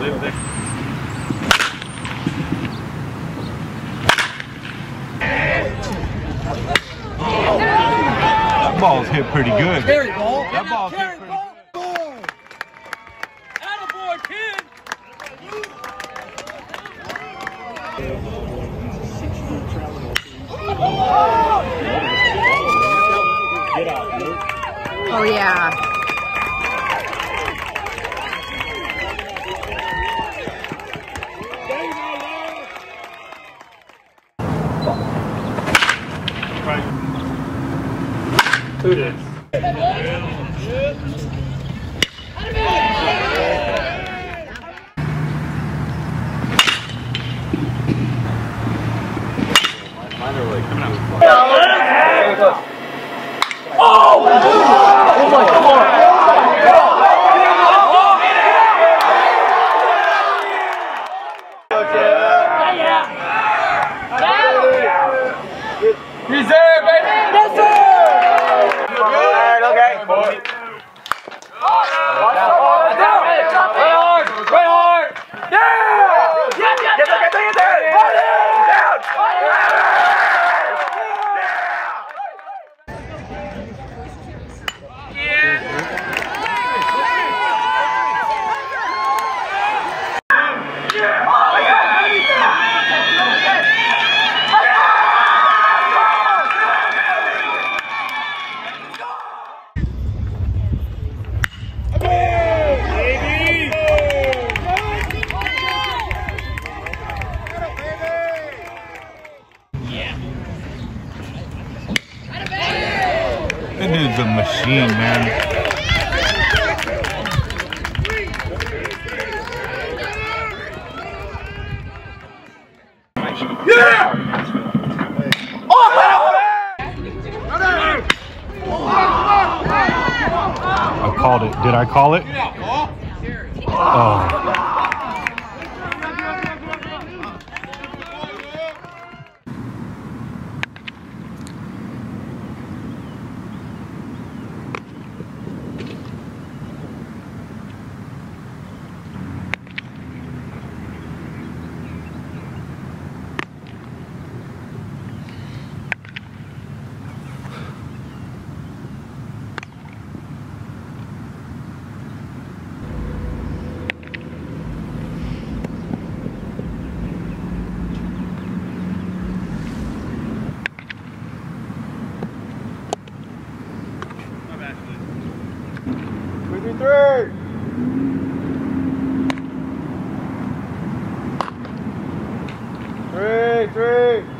Live there. That ball's hit pretty good. Carry ball. That ball's hit Carry pretty ball. Attaboy, kid! Oh. Who did? He's dude's a machine, man. I called it. Did I call it? Oh. Three, three, three.